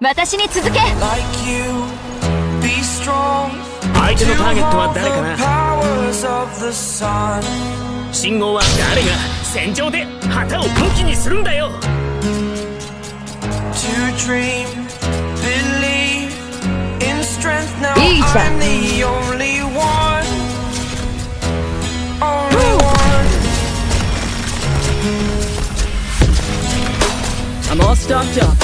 私に続け like you. Be strong. 相手のターゲットは誰か The な powers of the sun. 信号は誰が戦場で旗を武器にするんだよ To dream, believe in strength. Now いいじゃん I'm the only one. Only one. I'm all stocked up. Not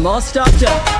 I'm all stocked up.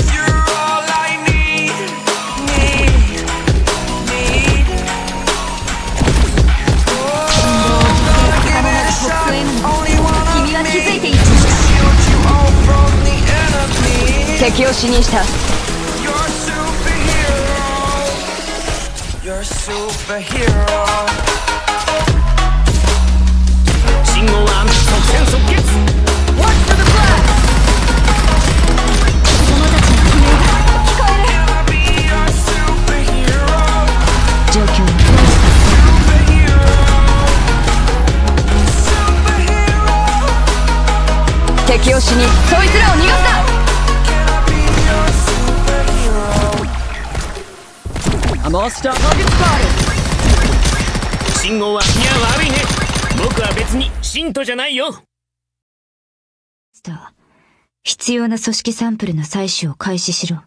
敵をした。敵を死にそいつらを逃がせ superhero? I'm all stocked. Target spotted. 信号はいや悪いね僕は別に信徒じゃないよスター必要な組織サンプルの採取を開始しろ